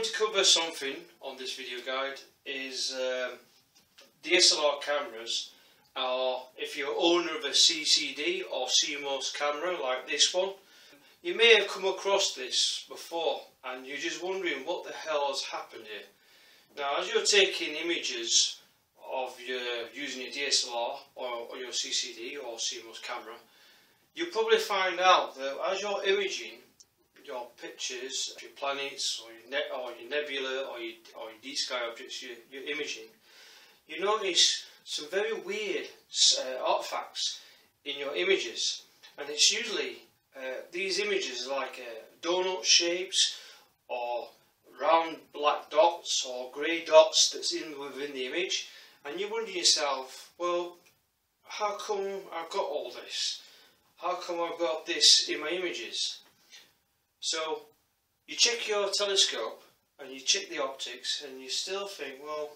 going to cover something on this video guide is um, DSLR cameras or if you're owner of a CCD or CMOS camera like this one you may have come across this before and you're just wondering what the hell has happened here. Now as you're taking images of your using your DSLR or, or your CCD or CMOS camera, you'll probably find out that as you're imaging your pictures, your planets or your, ne or your nebula or your, or your deep sky objects you're, you're imaging, you notice some very weird uh, artifacts in your images and it's usually uh, these images like uh, donut shapes or round black dots or grey dots that's in within the image and you wonder yourself, well, how come I've got all this? How come I've got this in my images? So you check your telescope and you check the optics and you still think, well,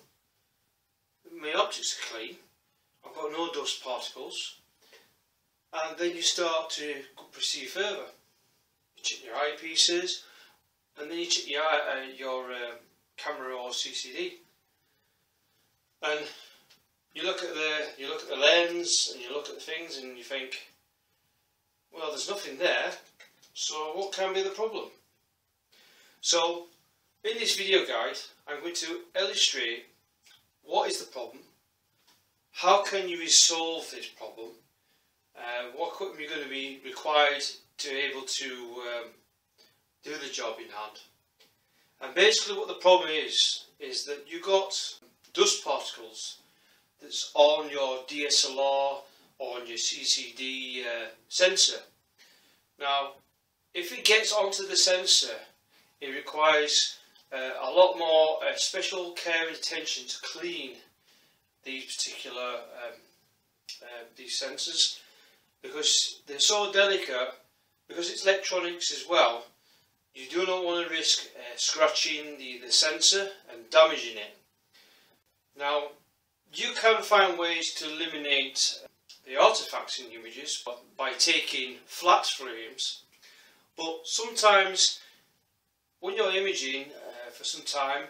my optics are clean, I've got no dust particles, and then you start to proceed further. You check your eyepieces, and then you check your, uh, your uh, camera or CCD, and you look at the you look at the lens and you look at the things and you think, well, there's nothing there. So what can be the problem? So in this video guide, I'm going to illustrate what is the problem, how can you resolve this problem, uh, what equipment you're going to be required to be able to um, do the job in hand. And basically what the problem is, is that you got dust particles that's on your DSLR or on your CCD uh, sensor. Now, if it gets onto the sensor, it requires uh, a lot more uh, special care and attention to clean these particular um, uh, these sensors because they're so delicate because it's electronics as well you do not want to risk uh, scratching the, the sensor and damaging it. Now, you can find ways to eliminate the artifacts in images by taking flat frames, but sometimes when you're imaging uh, for some time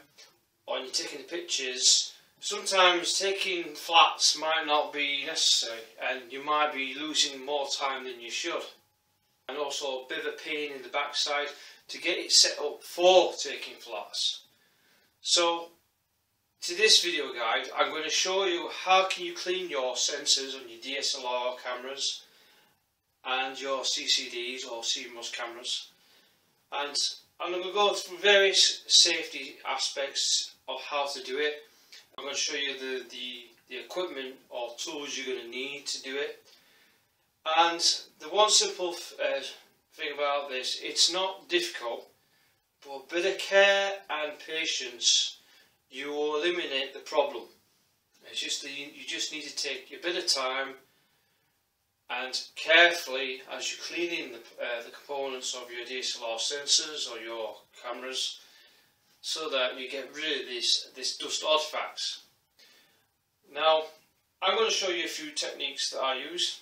or you're taking the pictures, sometimes taking flats might not be necessary and you might be losing more time than you should. And also a bit of a pain in the backside to get it set up for taking flats. So to this video guide I'm going to show you how can you clean your sensors on your DSLR cameras and your CCDs or CMOS cameras and I'm going to go through various safety aspects of how to do it. I'm going to show you the, the, the equipment or tools you're going to need to do it and the one simple uh, thing about this, it's not difficult but a bit of care and patience you will eliminate the problem. It's just that you, you just need to take a bit of time and carefully as you're cleaning the, uh, the components of your DSLR sensors or your cameras so that you get rid of this, this dust artifacts. Now I'm going to show you a few techniques that I use.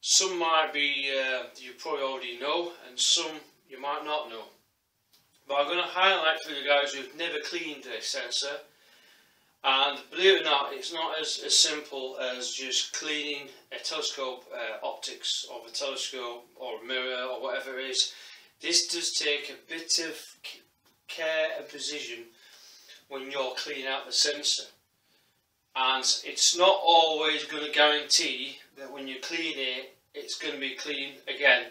Some might be uh, you probably already know and some you might not know. But I'm going to highlight for you guys who've never cleaned a sensor. And believe it or not, it's not as, as simple as just cleaning a telescope uh, optics of a telescope or a mirror or whatever it is. This does take a bit of care and precision when you're cleaning out the sensor. And it's not always going to guarantee that when you clean it, it's going to be clean again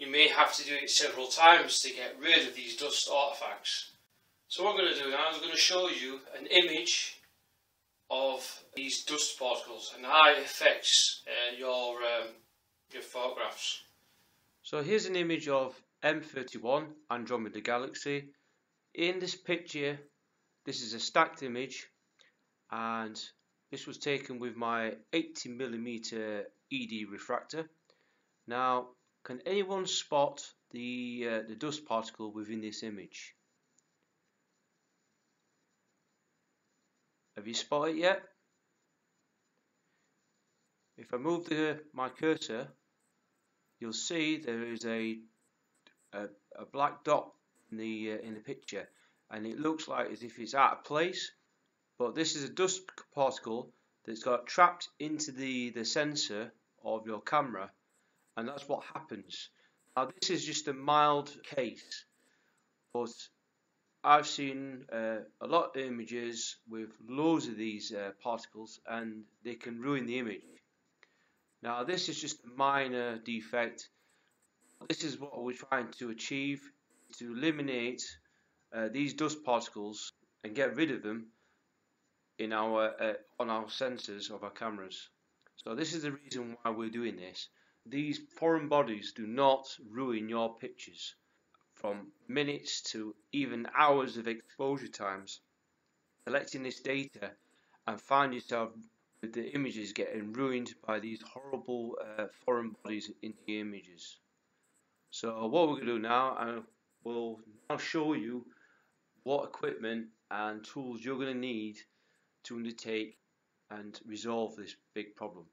you may have to do it several times to get rid of these dust artifacts. So what I'm going to do now is I'm going to show you an image of these dust particles and how it affects uh, your, um, your photographs. So here's an image of M31 Andromeda Galaxy. In this picture, this is a stacked image and this was taken with my 80mm ED refractor. Now can anyone spot the, uh, the dust particle within this image? Have you spotted it yet? if I move the, my cursor, you'll see there is a, a, a black dot in the, uh, in the picture and it looks like as if it's out of place but this is a dust particle that's got trapped into the, the sensor of your camera and that's what happens. Now this is just a mild case but I've seen uh, a lot of images with loads of these uh, particles and they can ruin the image. Now this is just a minor defect. This is what we're trying to achieve to eliminate uh, these dust particles and get rid of them in our uh, on our sensors of our cameras. So this is the reason why we're doing this. These foreign bodies do not ruin your pictures from minutes to even hours of exposure times. Collecting this data and find yourself with the images getting ruined by these horrible uh, foreign bodies in the images. So what we're going to do now, I will now show you what equipment and tools you're going to need to undertake and resolve this big problem.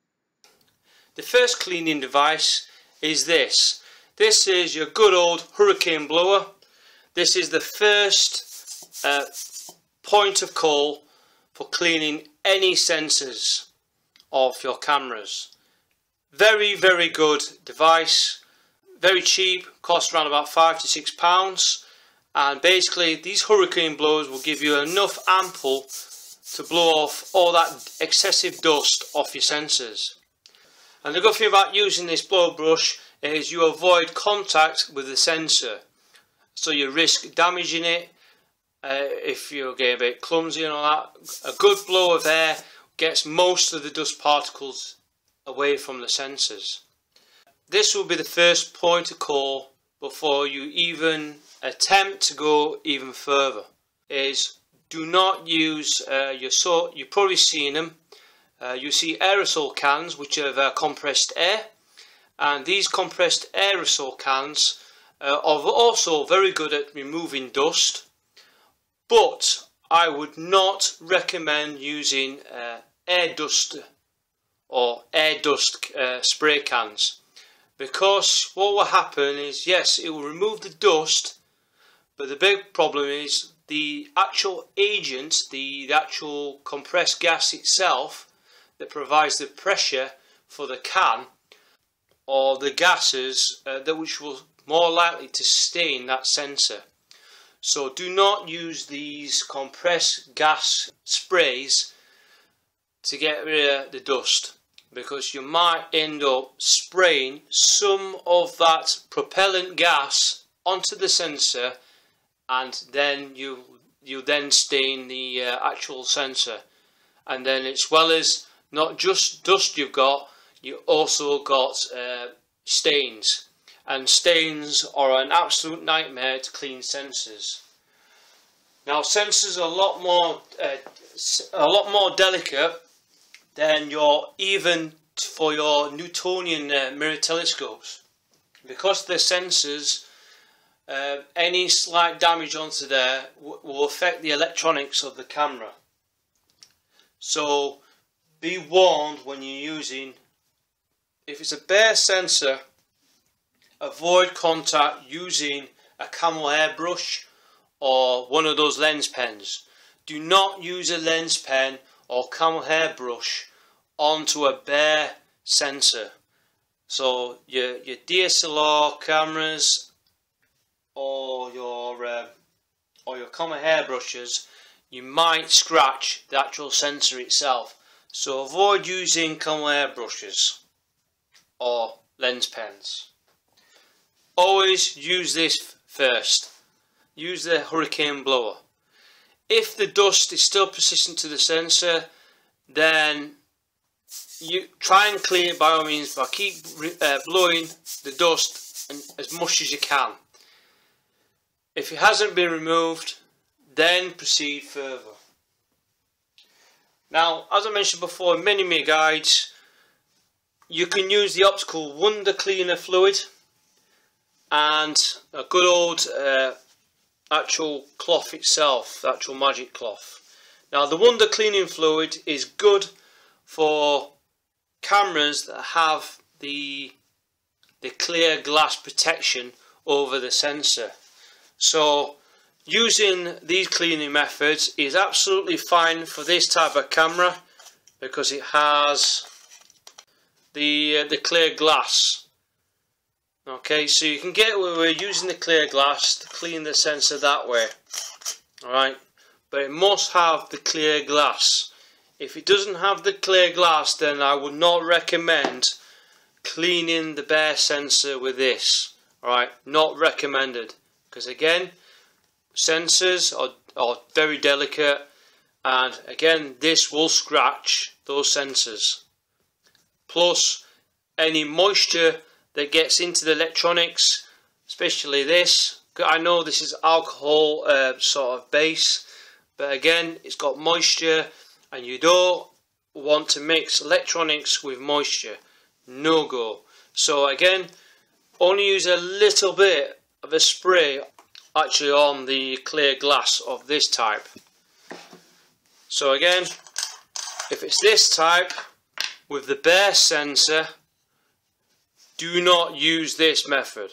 The first cleaning device is this. This is your good old hurricane blower. This is the first uh, point of call for cleaning any sensors of your cameras. Very, very good device. Very cheap, costs around about five to six pounds. And basically, these hurricane blowers will give you enough ample to blow off all that excessive dust off your sensors. And the good thing about using this blow brush is you avoid contact with the sensor. So you risk damaging it uh, if you're getting a bit clumsy and all that. A good blow of air gets most of the dust particles away from the sensors. This will be the first point of call before you even attempt to go even further is do not use uh, your salt, you've probably seen them, uh, you see aerosol cans which have compressed air and these compressed aerosol cans uh, are also very good at removing dust but I would not recommend using uh, air dust or air dust uh, spray cans. Because what will happen is yes it will remove the dust but the big problem is the actual agent the, the actual compressed gas itself that provides the pressure for the can or the gases uh, that which will more likely to stain that sensor. So do not use these compressed gas sprays to get rid of the dust because you might end up spraying some of that propellant gas onto the sensor and then you you then stain the uh, actual sensor and then as well as not just dust you've got you also got uh, stains. And stains are an absolute nightmare to clean sensors. Now sensors are a lot more uh, a lot more delicate than your even for your Newtonian uh, mirror telescopes. Because the sensors uh, any slight damage onto there will affect the electronics of the camera. So be warned when you're using if it's a bare sensor, avoid contact using a camel hair brush or one of those lens pens. Do not use a lens pen or camel hair brush onto a bare sensor. So your, your DSLR cameras or your uh, or your camel hair brushes, you might scratch the actual sensor itself. So avoid using camel hair brushes or lens pens. Always use this first. Use the hurricane blower. If the dust is still persistent to the sensor, then you try and clean it by all means by keep uh, blowing the dust as much as you can. If it hasn't been removed, then proceed further. Now, as I mentioned before in many, many guides, you can use the optical wonder cleaner fluid and a good old uh, actual cloth itself, actual magic cloth. Now the wonder cleaning fluid is good for cameras that have the the clear glass protection over the sensor. So using these cleaning methods is absolutely fine for this type of camera because it has the uh, the clear glass. Okay so you can get where we're using the clear glass to clean the sensor that way. Alright? But it must have the clear glass. If it doesn't have the clear glass then I would not recommend cleaning the bare sensor with this. Alright? Not recommended. Because again sensors are, are very delicate and again this will scratch those sensors plus any moisture that gets into the electronics especially this. I know this is alcohol uh, sort of base but again it's got moisture and you don't want to mix electronics with moisture. No go. So again only use a little bit of a spray actually on the clear glass of this type. So again if it's this type with the bare sensor do not use this method.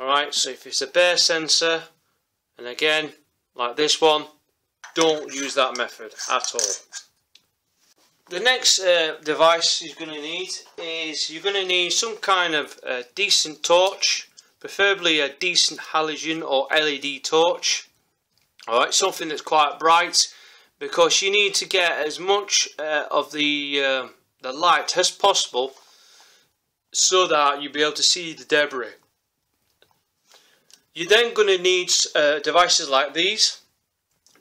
Alright so if it's a bare sensor and again like this one don't use that method at all. The next uh, device you're going to need is you're going to need some kind of uh, decent torch preferably a decent halogen or LED torch. Alright something that's quite bright because you need to get as much uh, of the uh, the light as possible so that you'll be able to see the debris. You're then going to need uh, devices like these.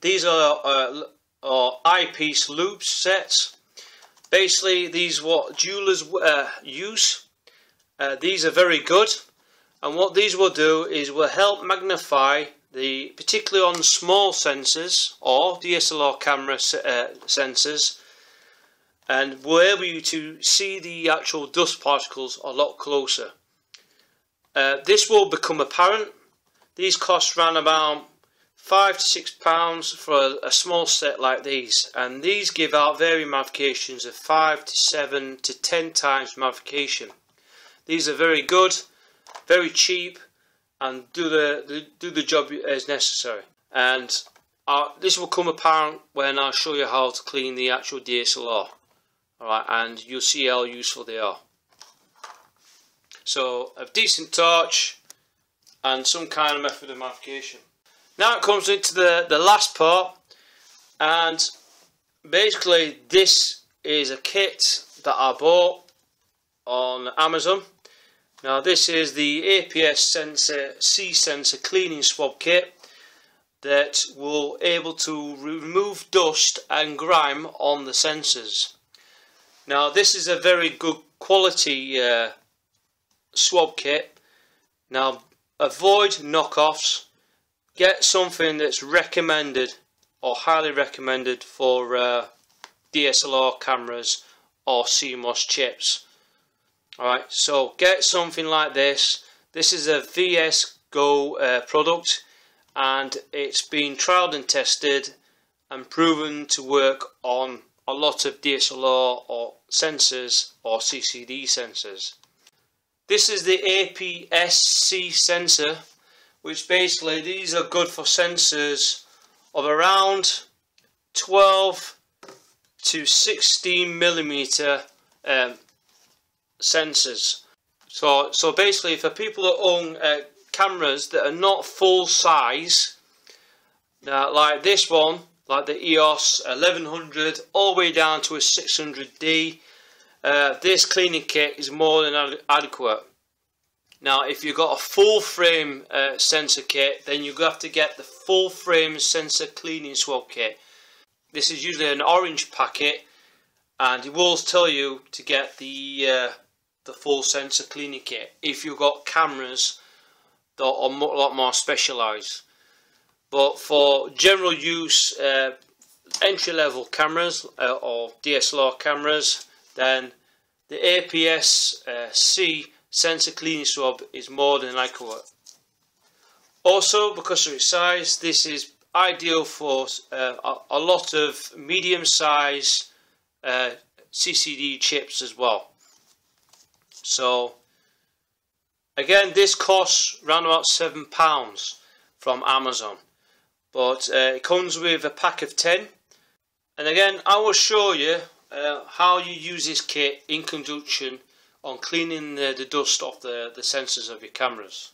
These are, uh, are eyepiece loupe sets. Basically these what jewelers uh, use. Uh, these are very good. And what these will do is will help magnify the particularly on small sensors or DSLR camera uh, sensors and will able to see the actual dust particles a lot closer. Uh, this will become apparent. These cost around about five to six pounds for a, small set like these and these give out varying magnifications of five to seven to ten times magnification. These are very good very cheap and do the, the do the job as necessary. And uh, this will come apparent when I show you how to clean the actual DSLR. Alright, and you'll see how useful they are. So, a decent torch and some kind of method of magnification. Now it comes into the, the last part, and basically this is a kit that I bought on Amazon now this is the APS sensor C sensor cleaning swab kit that will able to remove dust and grime on the sensors. Now this is a very good quality uh, swab kit. Now avoid knockoffs. Get something that's recommended or highly recommended for uh, DSLR cameras or CMOS chips. Alright, so get something like this. This is a VS Go uh, product and it's been trialed and tested and proven to work on a lot of DSLR or sensors or CCD sensors. This is the APS-C sensor which basically these are good for sensors of around 12 to 16 millimeter um, sensors. So, so basically, for people that own uh, cameras that are not full size, uh, like this one, like the EOS 1100, all the way down to a 600D, uh, this cleaning kit is more than ad adequate. Now, if you've got a full frame uh, sensor kit, then you have to get the full frame sensor cleaning swab kit. This is usually an orange packet, and it will tell you to get the uh, the full sensor cleaning kit if you've got cameras that are a lot more specialized but for general use uh, entry level cameras uh, or DSLR cameras then the APS uh, C sensor cleaning swab is more than adequate. Also because of its size this is ideal for uh, a, lot of medium size uh, CCD chips as well. So again this costs around about £7 from Amazon but uh, it comes with a pack of 10 and again I will show you uh, how you use this kit in conjunction on cleaning the, the dust off the, the sensors of your cameras.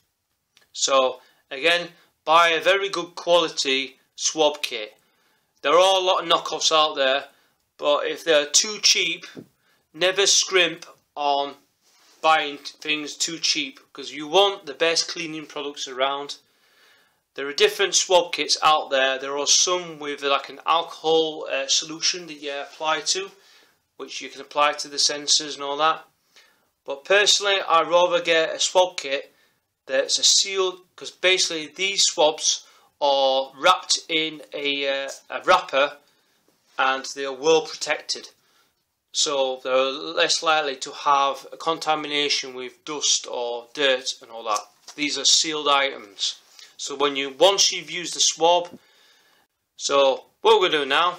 So again buy a very good quality swab kit. There are a lot of knockoffs out there but if they're too cheap never scrimp on buying things too cheap because you want the best cleaning products around. There are different swab kits out there. There are some with like an alcohol uh, solution that you apply to which you can apply to the sensors and all that. But personally, I'd rather get a swab kit that's a sealed, because basically these swabs are wrapped in a, uh, a wrapper and they are well protected. So they're less likely to have contamination with dust or dirt and all that. These are sealed items. So when you once you've used the swab, so what we're going to do now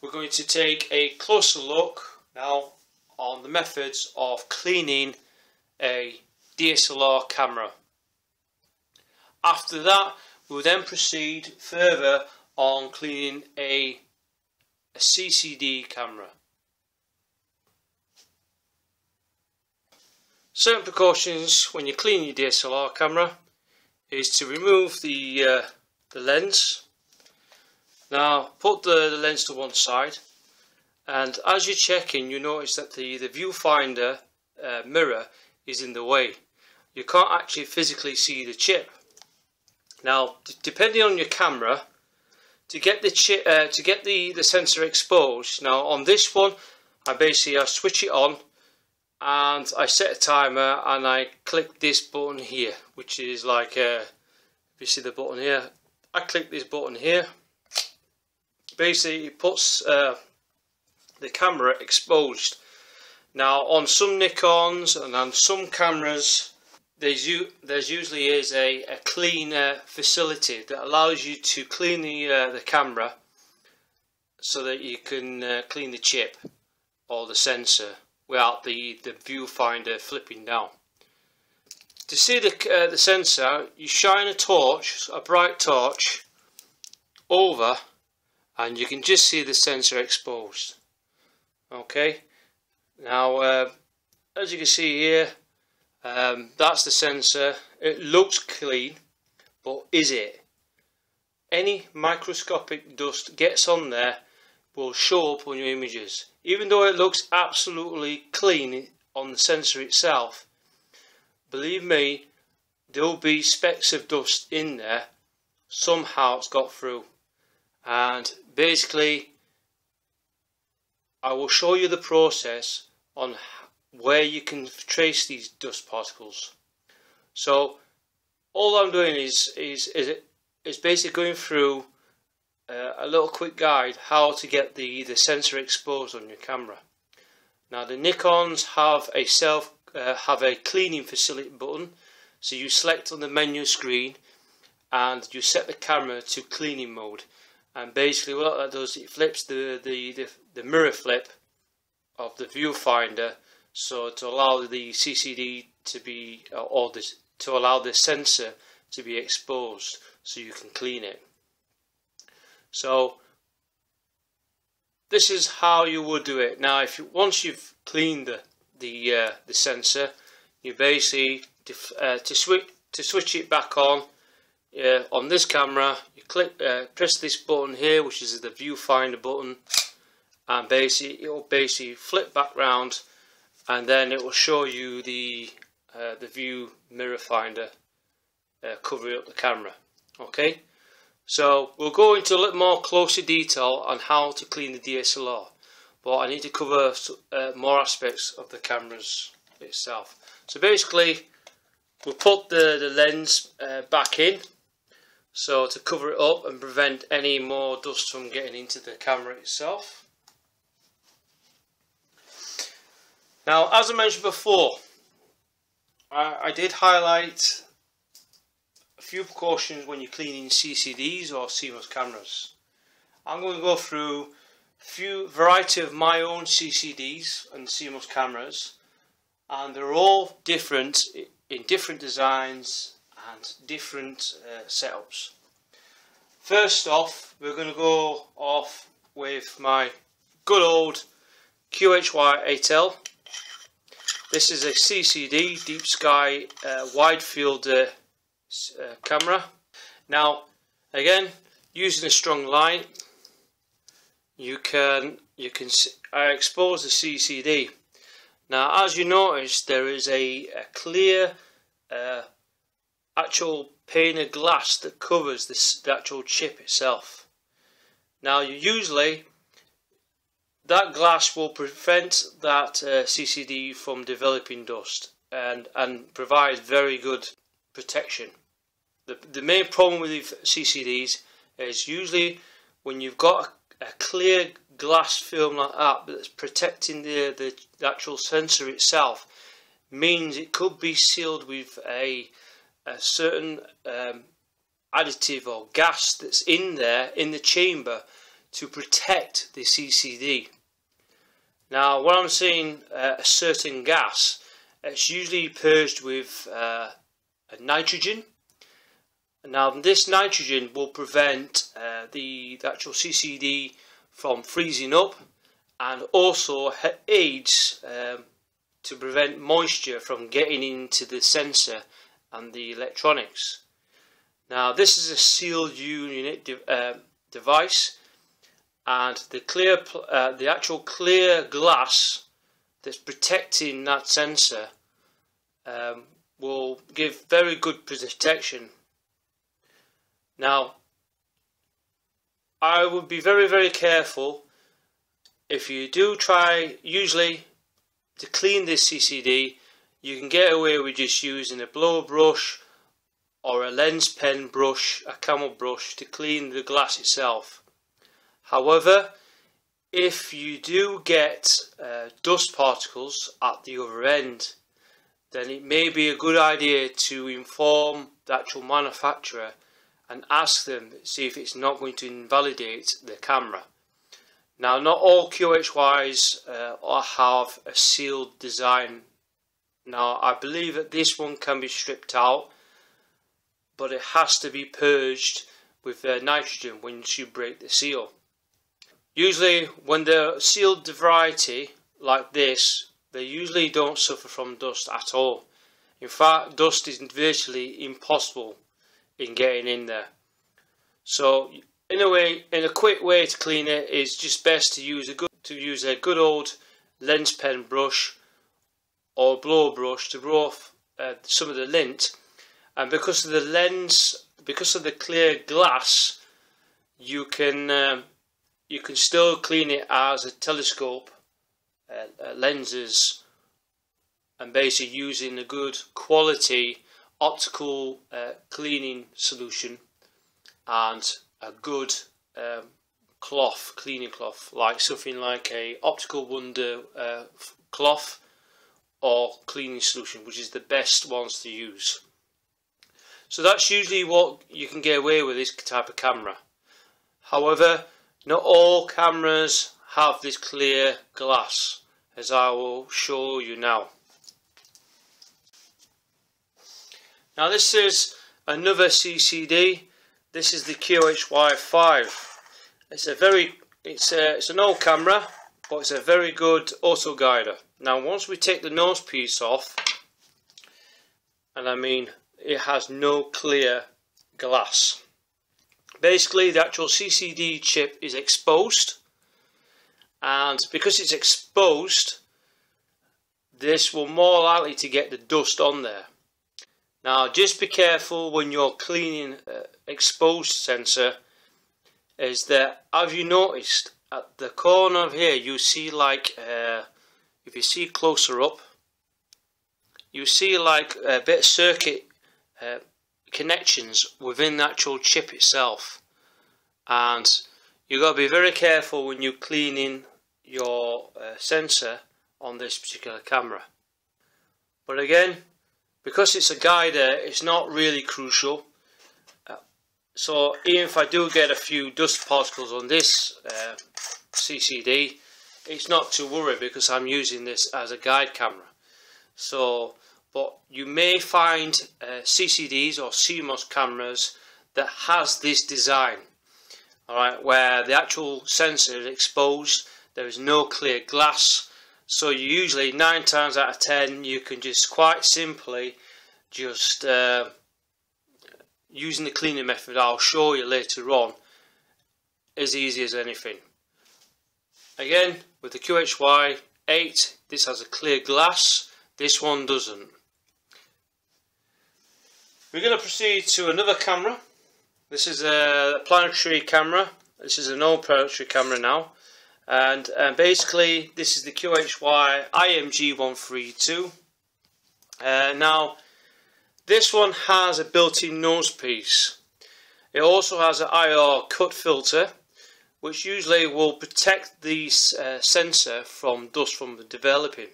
we're going to take a closer look now on the methods of cleaning a DSLR camera. After that we'll then proceed further on cleaning a, a CCD camera. Certain precautions when you clean your DSLR camera is to remove the, uh, the lens now put the, the lens to one side and as you're checking you notice that the, the viewfinder uh, mirror is in the way. You can't actually physically see the chip. Now depending on your camera to get the chip, uh, to get the, the sensor exposed now on this one I basically I switch it on and I set a timer and I click this button here which is like uh, if you see the button here I click this button here basically it puts uh, the camera exposed. Now on some Nikons and on some cameras there's, there's usually is a, a cleaner facility that allows you to clean the, uh, the camera so that you can uh, clean the chip or the sensor without the, the viewfinder flipping down. To see the, uh, the sensor you shine a torch, a bright torch over and you can just see the sensor exposed. Okay? Now uh, as you can see here um, that's the sensor. It looks clean but is it? Any microscopic dust gets on there will show up on your images even though it looks absolutely clean on the sensor itself believe me there'll be specks of dust in there somehow it's got through. And basically I will show you the process on where you can trace these dust particles. So all I'm doing is is is, is basically going through uh, a little quick guide how to get the the sensor exposed on your camera. Now the Nikons have a self uh, have a cleaning facility button. So you select on the menu screen and you set the camera to cleaning mode. And basically what that does it flips the, the, the, the mirror flip of the viewfinder. So to allow the CCD to be or this to allow the sensor to be exposed so you can clean it so this is how you would do it. Now if you once you've cleaned the the uh, the sensor you basically uh, to switch to switch it back on uh, on this camera you click uh, press this button here which is the viewfinder button and basically it will basically flip back round and then it will show you the uh, the view mirror finder uh, covering up the camera. Okay so we'll go into a little more closer detail on how to clean the DSLR but I need to cover uh, more aspects of the cameras itself so basically we'll put the, the lens uh, back in so to cover it up and prevent any more dust from getting into the camera itself. Now as I mentioned before I, I did highlight a few precautions when you're cleaning CCDs or CMOS cameras. I'm going to go through a few variety of my own CCDs and CMOS cameras and they're all different in different designs and different uh, setups. First off we're going to go off with my good old QHY 8L. This is a CCD Deep Sky uh, wide field uh, uh, camera. Now again using a strong light you can you can I expose the CCD now as you notice there is a, a clear uh, actual pane of glass that covers this, the actual chip itself. Now usually that glass will prevent that uh, CCD from developing dust and and provide very good protection the, the main problem with CCDs is usually when you've got a clear glass film like that that's protecting the, the, the actual sensor itself means it could be sealed with a, a certain um, additive or gas that's in there in the chamber to protect the CCD. Now when I'm saying uh, a certain gas it's usually purged with uh, nitrogen now this nitrogen will prevent uh, the, the, actual CCD from freezing up and also aids um, to prevent moisture from getting into the sensor and the electronics. Now this is a sealed unit de uh, device and the clear, uh, the actual clear glass that's protecting that sensor um, will give very good protection now, I would be very, very careful if you do try, usually to clean this CCD, you can get away with just using a blow brush or a lens pen brush, a camel brush to clean the glass itself. However, if you do get uh, dust particles at the other end, then it may be a good idea to inform the actual manufacturer and ask them see if it's not going to invalidate the camera. Now not all QHYs uh, have a sealed design. Now I believe that this one can be stripped out but it has to be purged with uh, nitrogen once you break the seal. Usually when they're sealed variety like this they usually don't suffer from dust at all. In fact dust is virtually impossible in getting in there. So in a way, in a quick way to clean it is just best to use a good to use a good old lens pen brush or blow brush to blow off uh, some of the lint. And because of the lens, because of the clear glass, you can um, you can still clean it as a telescope uh, uh, lenses and basically using a good quality optical uh, cleaning solution and a good um, cloth, cleaning cloth, like something like a optical wonder uh, cloth or cleaning solution, which is the best ones to use. So that's usually what you can get away with this type of camera. However, not all cameras have this clear glass, as I will show you now. Now this is another CCD. This is the QHY5. It's a very, it's a, it's an old camera, but it's a very good auto guider. Now once we take the nose piece off, and I mean it has no clear glass. Basically the actual CCD chip is exposed and because it's exposed this will more likely to get the dust on there. Now just be careful when you're cleaning uh, exposed sensor is that have you noticed at the corner of here you see like uh, if you see closer up you see like a bit of circuit uh, connections within the actual chip itself. And you've got to be very careful when you're cleaning your uh, sensor on this particular camera. But again because it's a guider it's not really crucial. Uh, so even if I do get a few dust particles on this uh, CCD it's not to worry because I'm using this as a guide camera. So but you may find uh, CCDs or CMOS cameras that has this design alright where the actual sensor is exposed there is no clear glass so usually nine times out of ten you can just quite simply just uh, using the cleaning method I'll show you later on as easy as anything. Again with the QHY 8 this has a clear glass this one doesn't. We're going to proceed to another camera. This is a planetary camera. This is an old planetary camera now and uh, basically this is the QHY IMG 132 uh, now this one has a built-in nose piece. It also has an IR cut filter which usually will protect the uh, sensor from dust from developing.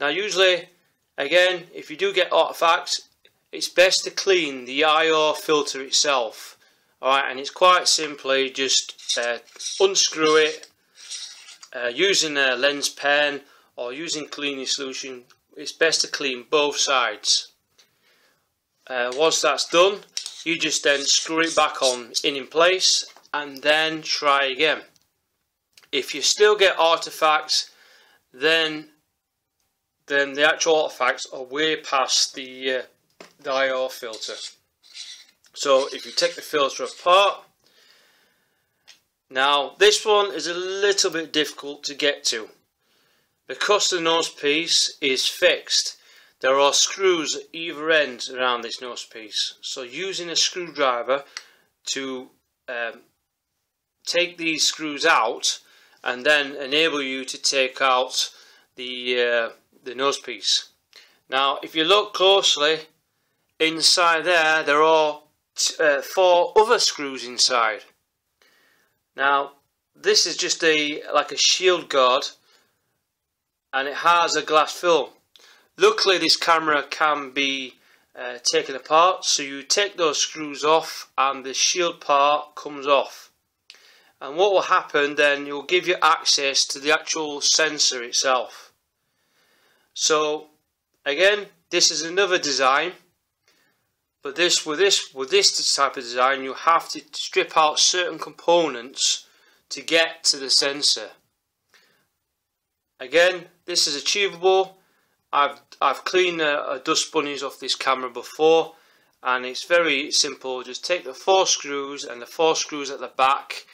Now usually again if you do get artifacts it's best to clean the IR filter itself alright and it's quite simply just uh, unscrew it uh, using a lens pen or using cleaning solution it's best to clean both sides uh, once that's done, you just then screw it back on in in place and then try again. If you still get artifacts, then then the actual artifacts are way past the, uh, the IR filter. So if you take the filter apart, now this one is a little bit difficult to get to. Because the nose piece is fixed, there are screws at either end around this nose piece. So using a screwdriver to um, take these screws out and then enable you to take out the, uh, the nose piece. Now if you look closely inside there there are uh, four other screws inside. Now this is just a like a shield guard and it has a glass film. Luckily this camera can be uh, taken apart so you take those screws off and the shield part comes off. And what will happen then you'll give you access to the actual sensor itself. So again this is another design but this with this with this type of design you have to strip out certain components to get to the sensor. Again this is achievable. I've I've cleaned uh, dust bunnies off this camera before and it's very simple. Just take the four screws and the four screws at the back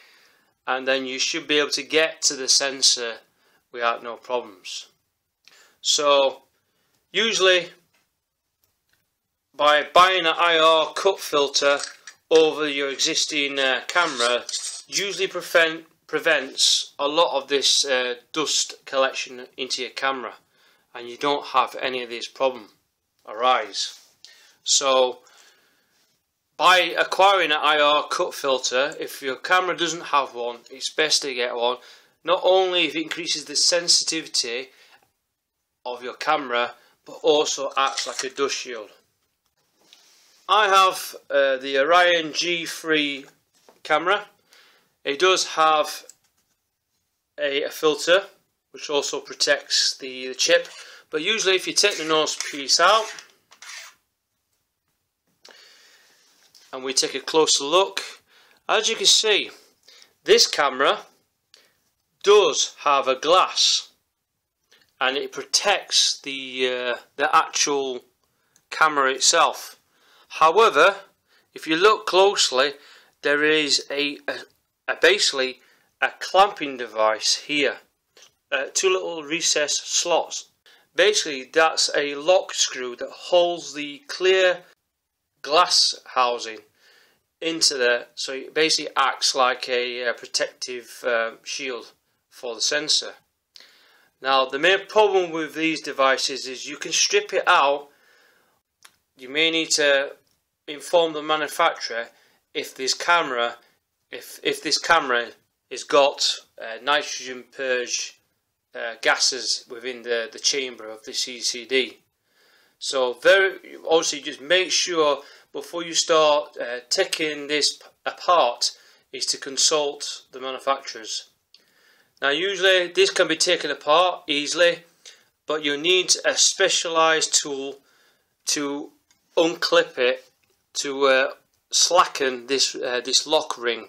and then you should be able to get to the sensor without no problems. So usually by buying an IR cut filter over your existing uh, camera usually prevent prevents a lot of this uh, dust collection into your camera and you don't have any of these problems arise. So by acquiring an IR cut filter, if your camera doesn't have one, it's best to get one. Not only if it increases the sensitivity of your camera, but also acts like a dust shield. I have uh, the Orion G3 camera. It does have a, a filter which also protects the, the chip. But usually if you take the nose piece out and we take a closer look, as you can see, this camera does have a glass and it protects the, uh, the actual camera itself. However, if you look closely, there is a, a, a basically a clamping device here uh, two little recessed slots. Basically, that's a lock screw that holds the clear glass housing into there, so it basically acts like a, a protective uh, shield for the sensor. Now, the main problem with these devices is you can strip it out. You may need to inform the manufacturer if this camera, if if this camera has got uh, nitrogen purge uh, gases within the, the chamber of the CCD. So very obviously just make sure before you start uh, taking this apart is to consult the manufacturers. Now usually this can be taken apart easily but you need a specialized tool to unclip it to uh, slacken this uh, this lock ring.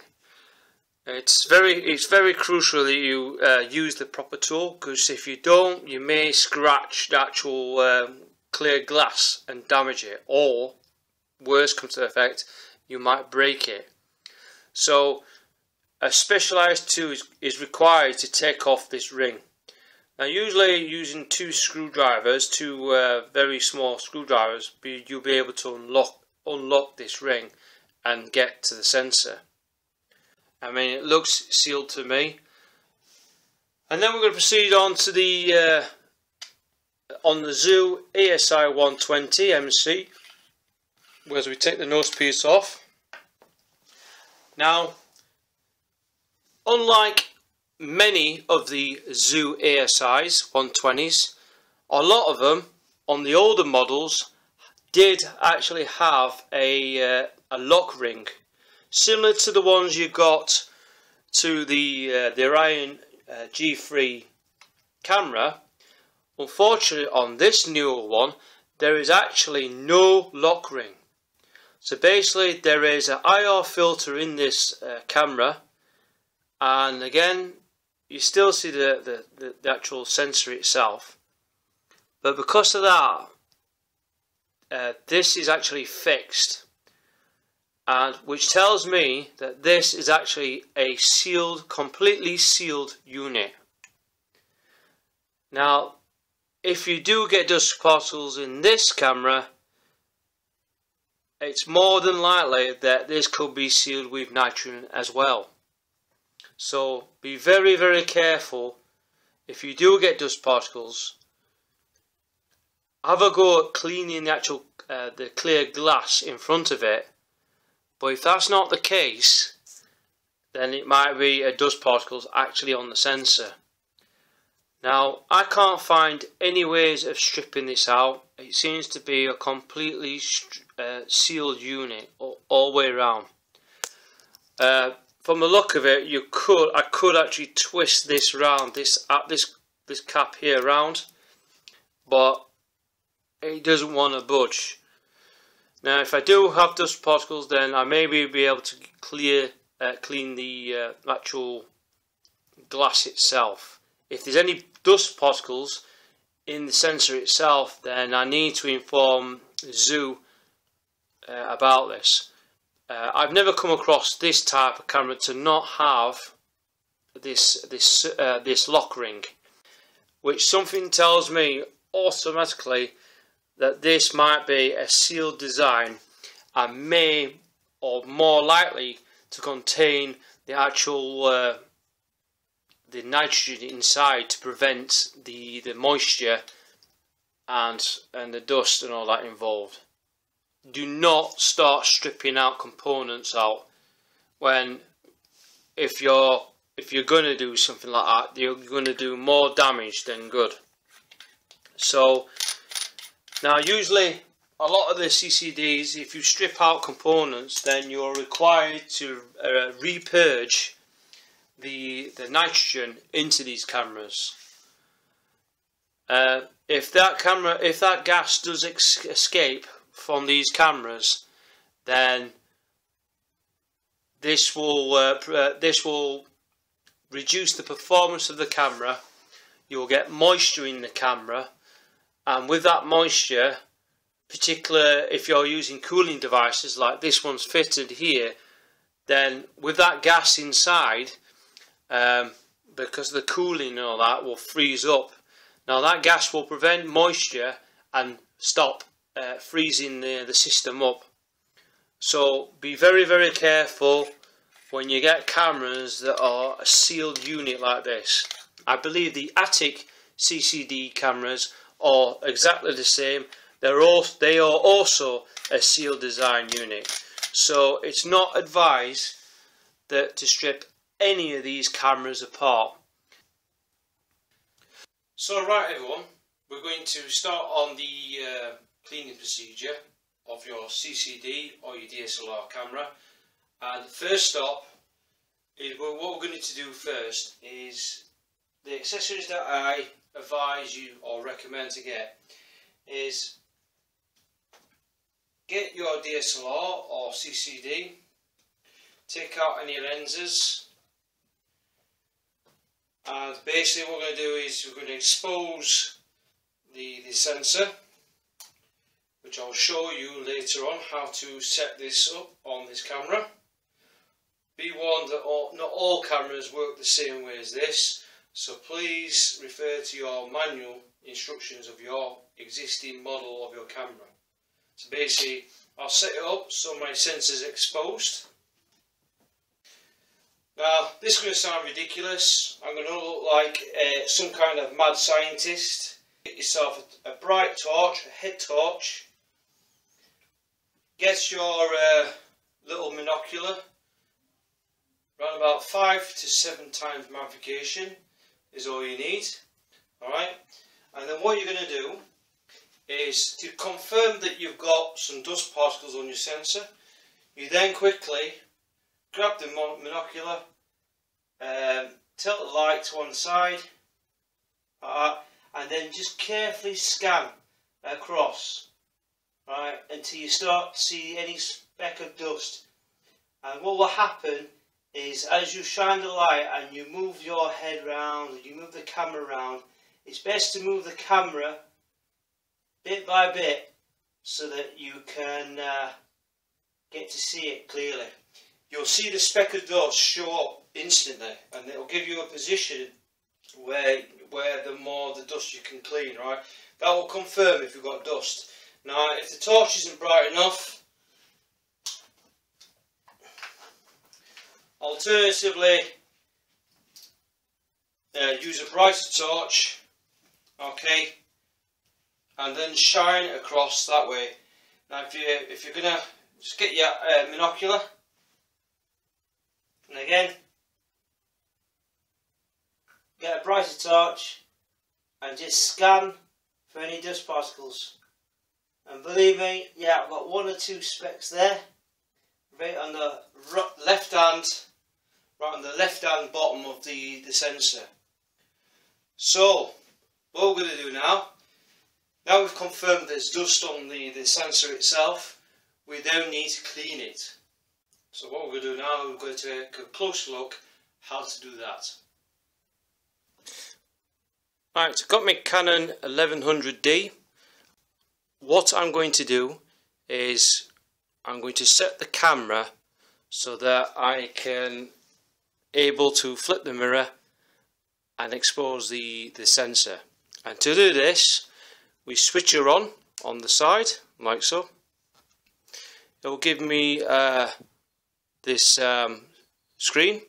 It's very it's very crucial that you uh, use the proper tool because if you don't you may scratch the actual um, clear glass and damage it or worse comes to effect you might break it. So a specialized tool is, is required to take off this ring. Now usually using two screwdrivers, two uh, very small screwdrivers, you'll be able to unlock unlock this ring and get to the sensor. I mean it looks sealed to me. And then we're going to proceed on to the uh, on the ZWO ASI 120 MC as we take the nose piece off. Now unlike many of the ZWO ASIs 120s, a lot of them on the older models did actually have a, uh, a lock ring similar to the ones you got to the, uh, the Orion uh, G3 camera unfortunately on this newer one there is actually no lock ring so basically there is an IR filter in this uh, camera and again you still see the, the, the, the actual sensor itself. But because of that, uh, this is actually fixed. And which tells me that this is actually a sealed, completely sealed unit. Now, if you do get dust particles in this camera, it's more than likely that this could be sealed with nitrogen as well. So be very, very careful if you do get dust particles. Have a go at cleaning the actual uh, the clear glass in front of it. But if that's not the case, then it might be a dust particles actually on the sensor. Now, I can't find any ways of stripping this out. It seems to be a completely uh, sealed unit all, the way around. Uh, from the look of it, you could I could actually twist this round this at uh, this this cap here round, but it doesn't want to budge. Now, if I do have dust particles, then I may be able to clear uh, clean the uh, actual glass itself. If there's any dust particles in the sensor itself, then I need to inform ZWO uh, about this. Uh, I've never come across this type of camera to not have this this uh, this lock ring, which something tells me automatically that this might be a sealed design and may or more likely to contain the actual uh, the nitrogen inside to prevent the the moisture and and the dust and all that involved. Do not start stripping out components out when if you're if you're going to do something like that you're going to do more damage than good. So now usually a lot of the CCDs if you strip out components then you're required to uh, repurge the the nitrogen into these cameras uh, if that camera if that gas does escape from these cameras, then this will uh, uh, this will reduce the performance of the camera. You'll get moisture in the camera, and with that moisture, particular if you're using cooling devices like this one's fitted here, then with that gas inside, um, because the cooling and all that will freeze up. Now that gas will prevent moisture and stop uh, freezing the, the system up. So be very very careful when you get cameras that are a sealed unit like this. I believe the Atik CCD cameras are exactly the same. They're all, they are also a sealed design unit. So it's not advised that to strip any of these cameras apart. So right everyone, we're going to start on the uh, cleaning procedure of your CCD or your DSLR camera and first stop is well, what we're going to do first is the accessories that I advise you or recommend to get is get your DSLR or CCD, take out any lenses and basically what we're going to do is we're going to expose the, the sensor which I'll show you later on how to set this up on this camera. Be warned that all, not all cameras work the same way as this so please refer to your manual instructions of your existing model of your camera. So basically I'll set it up so my sensors exposed. Now this is going to sound ridiculous. I'm going to look like uh, some kind of mad scientist. Get yourself a, bright torch, a head torch. Get your uh, little monocular. Around about 5 to 7 times magnification is all you need. Alright, and then what you're going to do is to confirm that you've got some dust particles on your sensor, you then quickly grab the monocular, um, tilt the light to one side, uh, and then just carefully scan across, right, until you start to see any speck of dust. And what will happen is as you shine the light and you move your head round, you move the camera around, it's best to move the camera bit by bit so that you can uh, get to see it clearly. You'll see the speck of dust show up instantly and it'll give you a position where where the more the dust you can clean, right? That will confirm if you've got dust. Now, if the torch isn't bright enough, alternatively, uh, use a brighter torch, okay, and then shine across that way. Now if, you, if you're going to just get your uh, monocular and again get a brighter torch and just scan for any dust particles and believe me yeah I've got one or two specks there right on the left hand right on the left hand bottom of the, the sensor so what we're going to do now now we've confirmed there's dust on the, the sensor itself, we then need to clean it. So what we're going to do now, we're going to take a close look how to do that. Right, so got my Canon 1100D. What I'm going to do is I'm going to set the camera so that I can able to flip the mirror and expose the, the sensor. And to do this, we switch her on on the side like so. It will give me uh, this um, screen.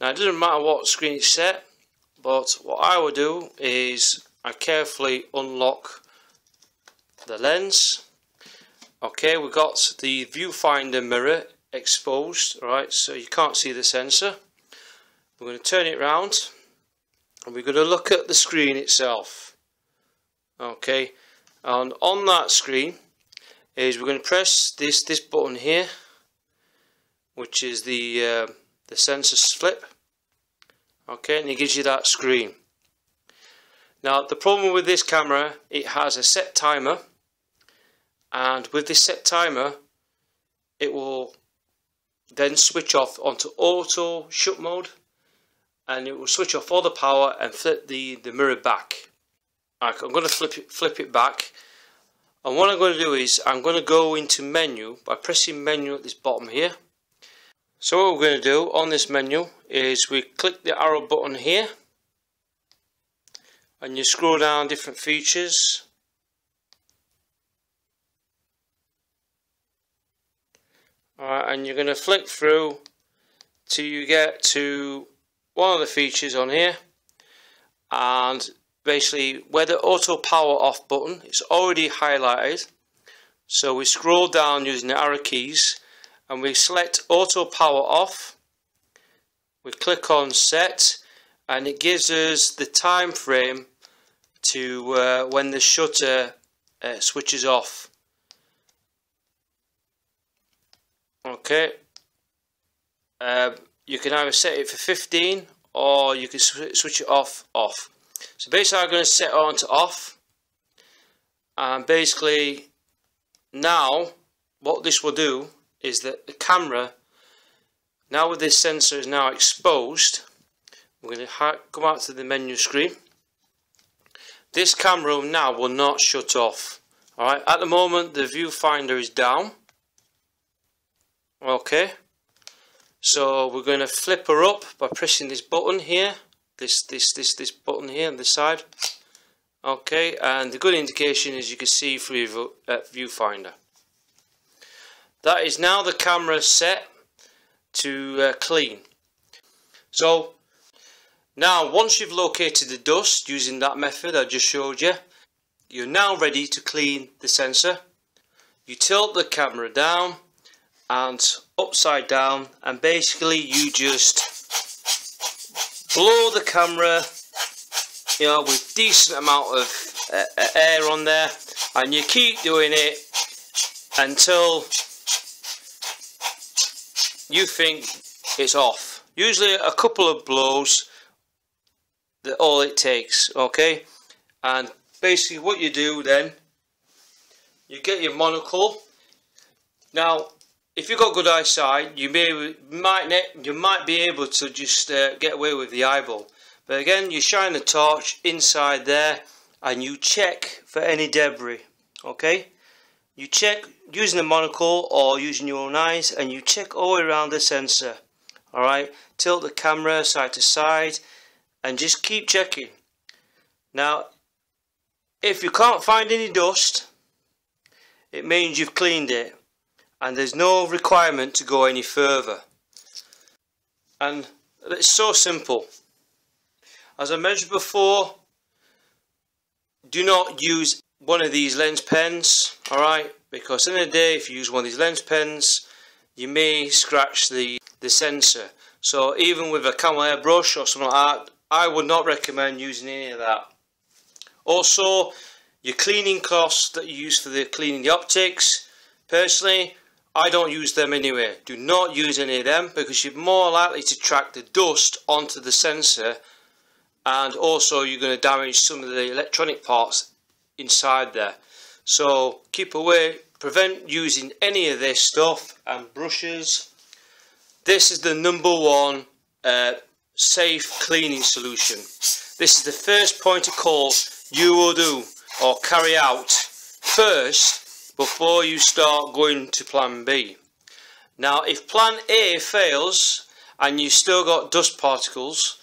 Now it doesn't matter what screen it's set but what I will do is I carefully unlock the lens. Okay we've got the viewfinder mirror exposed right? So you can't see the sensor. We're going to turn it round and we're going to look at the screen itself okay? And on that screen is we're going to press this this button here which is the uh, the sensor flip okay? And it gives you that screen. Now the problem with this camera it has a set timer and with this set timer it will then switch off onto auto shut mode and it will switch off all the power and flip the, the mirror back. I'm going to flip it, flip it back and what I'm going to do is I'm going to go into menu by pressing menu at this bottom here. So what we're going to do on this menu is we click the arrow button here and you scroll down different features And you're going to flick through till you get to one of the features on here. And basically where the auto power off button it's already highlighted. So we scroll down using the arrow keys and we select auto power off. We click on set and it gives us the time frame to uh, when the shutter uh, switches off okay. Uh, you can either set it for 15 or you can sw switch it off off. So basically I'm going to set on to off. And basically now what this will do is that the camera now with this sensor is now exposed we're going to come out to the menu screen. This camera now will not shut off. Alright at the moment the viewfinder is down okay. So we're going to flip her up by pressing this button here. This this this this button here on the side. Okay and the good indication is you can see through uh, viewfinder. That is now the camera set to uh, clean. So now once you've located the dust using that method I just showed you you're now ready to clean the sensor. You tilt the camera down and upside down and basically you just blow the camera you know with decent amount of uh, uh, air on there and you keep doing it until you think it's off. Usually a couple of blows that all it takes okay? And basically what you do then you get your monocle. Now if you've got good eyesight, you may might you might be able to just uh, get away with the eyeball. But again, you shine the torch inside there, and you check for any debris. Okay, you check using a monocle or using your own eyes, and you check all around the sensor. All right, tilt the camera side to side, and just keep checking. Now, if you can't find any dust, it means you've cleaned it and there's no requirement to go any further. And it's so simple. As I mentioned before do not use one of these lens pens alright because in the day if you use one of these lens pens you may scratch the the sensor. So even with a camel airbrush or something like that I would not recommend using any of that. Also your cleaning costs that you use for the cleaning the optics personally I don't use them anyway. Do not use any of them because you're more likely to track the dust onto the sensor and also you're going to damage some of the electronic parts inside there. So keep away, prevent using any of this stuff and brushes. This is the number one uh, safe cleaning solution. This is the first point of call you will do or carry out first before you start going to plan B. Now if plan A fails and you've still got dust particles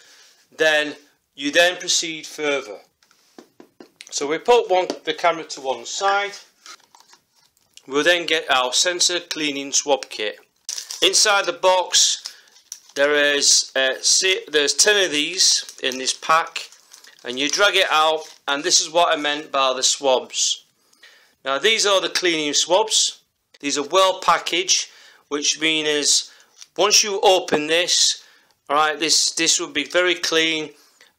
then you then proceed further. So we put one, the camera to one side. We'll then get our sensor cleaning swab kit. Inside the box there is uh, there's 10 of these in this pack and you drag it out and this is what I meant by the swabs. Now these are the cleaning swabs. These are well packaged, which means once you open this, alright, this, this will be very clean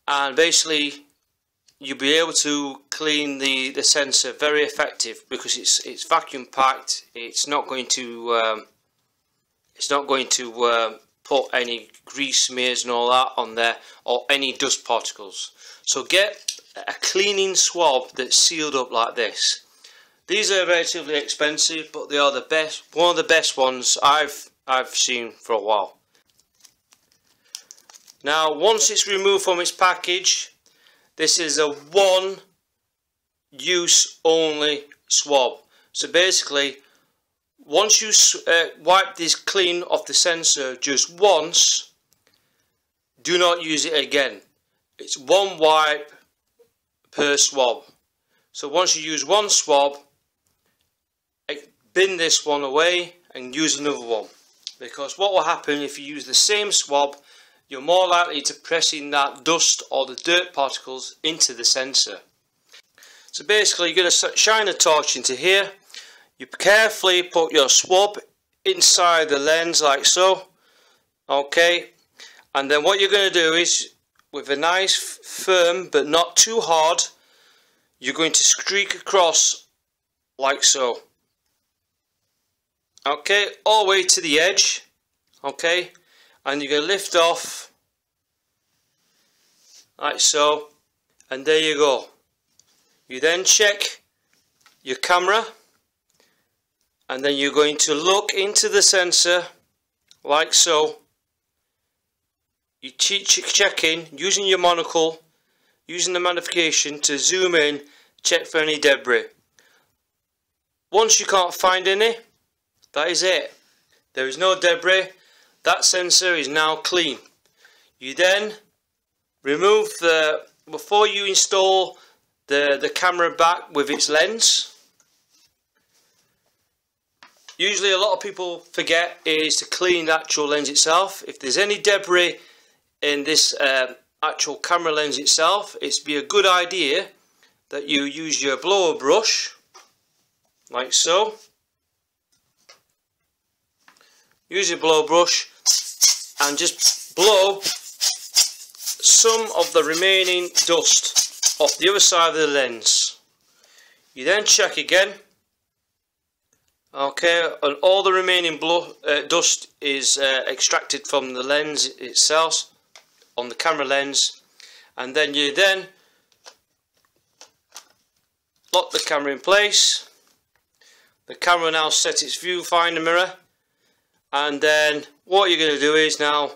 and basically you'll be able to clean the, the sensor very effective because it's it's vacuum packed. It's not going to um, it's not going to uh, put any grease smears and all that on there or any dust particles. So get a cleaning swab that's sealed up like this. These are relatively expensive, but they are the best, one of the best ones I've I've seen for a while. Now, once it's removed from its package, this is a one use only swab. So basically, once you uh, wipe this clean off the sensor just once, do not use it again. It's one wipe per swab. So once you use one swab, bin this one away and use another one. Because what will happen if you use the same swab you're more likely to press in that dust or the dirt particles into the sensor. So basically you're going to shine a torch into here, you carefully put your swab inside the lens like so, okay, and then what you're going to do is with a nice firm but not too hard, you're going to streak across like so okay all the way to the edge. Okay and you're going to lift off. Like so and there you go. You then check your camera and then you're going to look into the sensor like so. You check in using your monocle using the magnification to zoom in check for any debris. Once you can't find any that is it. There is no debris. That sensor is now clean. You then remove the before you install the the camera back with its lens usually a lot of people forget is to clean the actual lens itself. If there's any debris in this uh, actual camera lens itself it's be a good idea that you use your blower brush like so use your blow brush and just blow some of the remaining dust off the other side of the lens. You then check again. Okay and all the remaining blow, uh, dust is uh, extracted from the lens itself on the camera lens and then you then lock the camera in place. The camera now sets its viewfinder mirror and then what you're going to do is now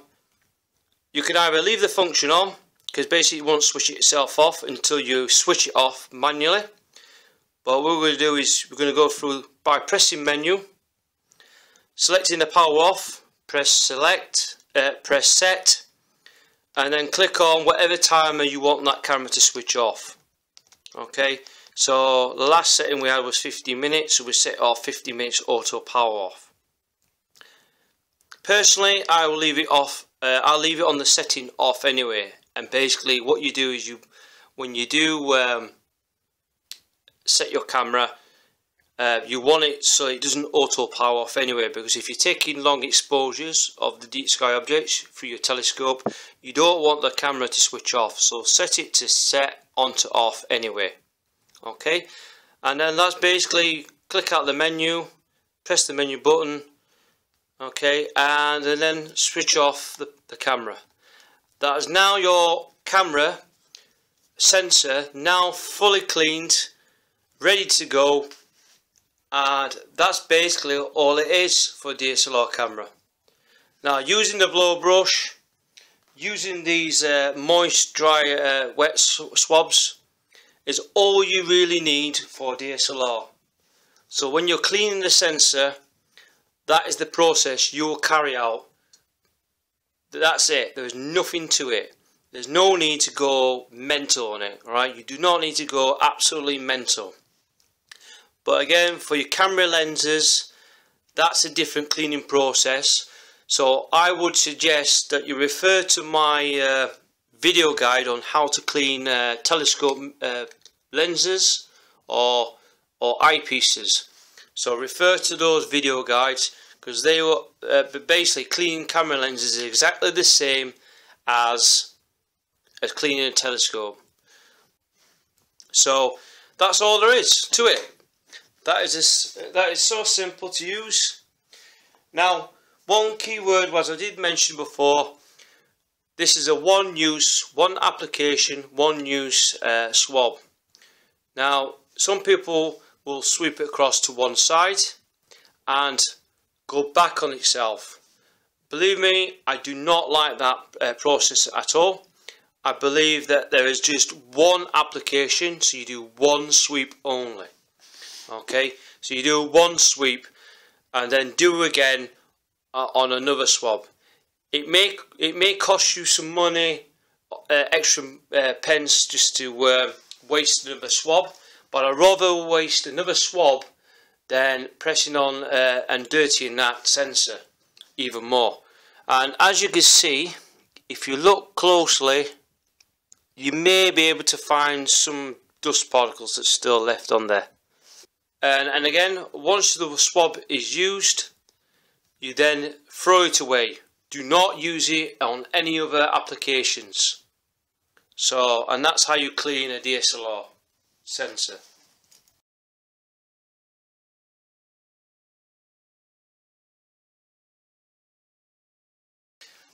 you can either leave the function on because basically it won't switch itself off until you switch it off manually. But what we're going to do is we're going to go through by pressing menu selecting the power off press select uh, press set and then click on whatever timer you want that camera to switch off. Okay so the last setting we had was 15 minutes so we set our 15 minutes auto power off personally I will leave it off uh, I'll leave it on the setting off anyway. And basically what you do is you when you do um, set your camera uh, you want it so it doesn't auto power off anyway because if you're taking long exposures of the deep sky objects through your telescope you don't want the camera to switch off. So set it to set on to off anyway. Okay? And then that's basically click out the menu press the menu button okay and then switch off the, the camera. That is now your camera sensor now fully cleaned ready to go and that's basically all it is for DSLR camera. Now using the blow brush using these uh, moist dry uh, wet swabs is all you really need for DSLR so when you're cleaning the sensor that is the process you will carry out. That's it. There is nothing to it. There's no need to go mental on it. Right? You do not need to go absolutely mental. But again, for your camera lenses, that's a different cleaning process. So I would suggest that you refer to my uh, video guide on how to clean uh, telescope uh, lenses or or eyepieces. So refer to those video guides because they were uh, basically cleaning camera lenses is exactly the same as as cleaning a telescope. So that's all there is to it. That is a, that is so simple to use. Now, one key word was I did mention before. This is a one use, one application, one use uh, swab. Now, some people will sweep it across to one side and go back on itself. Believe me, I do not like that uh, process at all. I believe that there is just one application, so you do one sweep only. Okay, so you do one sweep and then do again uh, on another swab. It may it may cost you some money, uh, extra uh, pence just to uh, waste another swab, but I'd rather waste another swab than pressing on uh, and dirtying that sensor even more. And as you can see, if you look closely, you may be able to find some dust particles that's still left on there. And, and again, once the swab is used, you then throw it away. Do not use it on any other applications. So, and that's how you clean a DSLR sensor.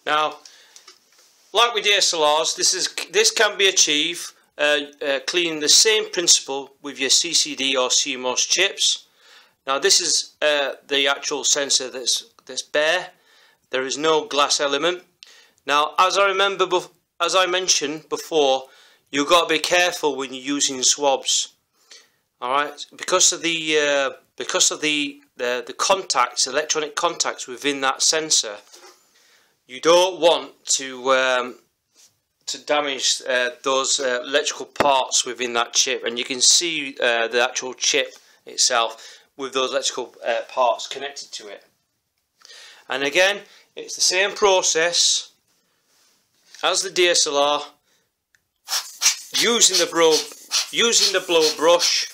Now, like with DSLRs, this is this can be achieved uh, uh, cleaning the same principle with your CCD or CMOS chips. Now this is uh, the actual sensor that's that's bare. There is no glass element. Now, as I remember, as I mentioned before, you've got to be careful when you're using swabs. All right, because of the uh, because of the, the the contacts, electronic contacts within that sensor, you don't want to um, to damage uh, those uh, electrical parts within that chip, and you can see uh, the actual chip itself with those electrical uh, parts connected to it. And again, it's the same process as the DSLR using the blow using the blow brush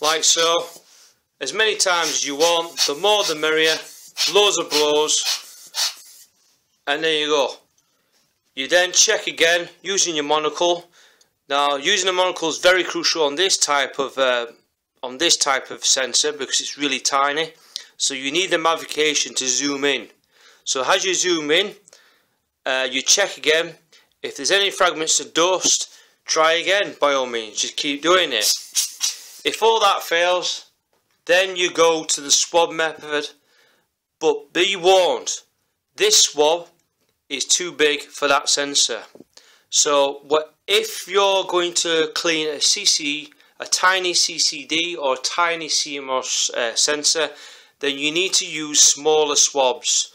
like so. As many times as you want the more the merrier. Loads of blows. And there you go. You then check again using your monocle. Now using a monocle is very crucial on this type of uh, on this type of sensor because it's really tiny. So you need the magnification to zoom in. So as you zoom in uh, you check again if there's any fragments of dust try again by all means just keep doing it. If all that fails then you go to the swab method. But be warned this swab is too big for that sensor. So what if you're going to clean a CC a tiny CCD or tiny CMOS uh, sensor then you need to use smaller swabs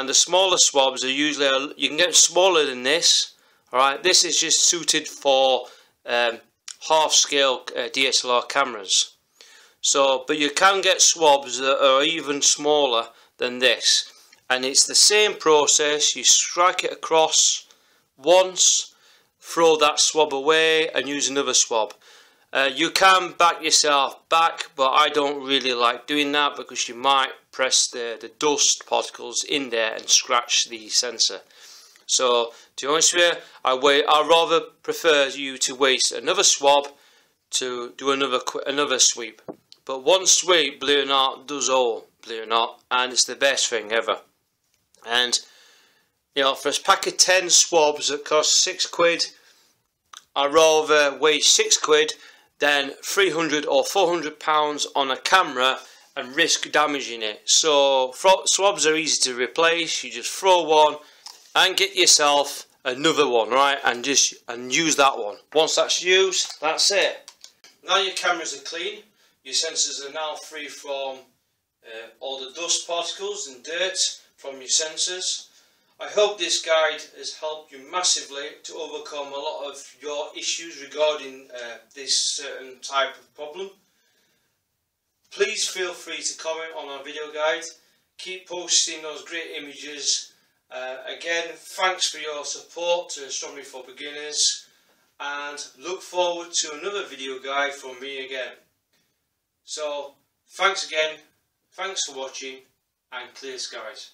and the smaller swabs are usually you can get smaller than this alright? This is just suited for um, half scale uh, DSLR cameras. So but you can get swabs that are even smaller than this. And it's the same process you strike it across once throw that swab away and use another swab uh, you can back yourself back but I don't really like doing that because you might press the, the dust particles in there and scratch the sensor. So to be honest with you, I, wait, I rather prefer you to waste another swab to do another another sweep. But one sweep, it or not, does all, it or not, and it's the best thing ever. And you know, for a pack of 10 swabs that cost 6 quid, I'd rather waste 6 quid than 300 or 400 pounds on a camera and risk damaging it. So swabs are easy to replace. You just throw one and get yourself another one, right? And just and use that one. Once that's used, that's it. Now your cameras are clean. Your sensors are now free from uh, all the dust particles and dirt from your sensors. I hope this guide has helped you massively to overcome a lot of your issues regarding uh, this certain type of problem. Please feel free to comment on our video guide. Keep posting those great images. Uh, again, thanks for your support to Astronomy for Beginners and look forward to another video guide from me again. So, thanks again, thanks for watching and clear skies.